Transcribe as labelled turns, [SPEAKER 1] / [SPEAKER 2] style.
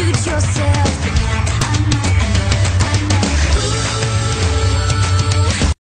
[SPEAKER 1] suit yourself.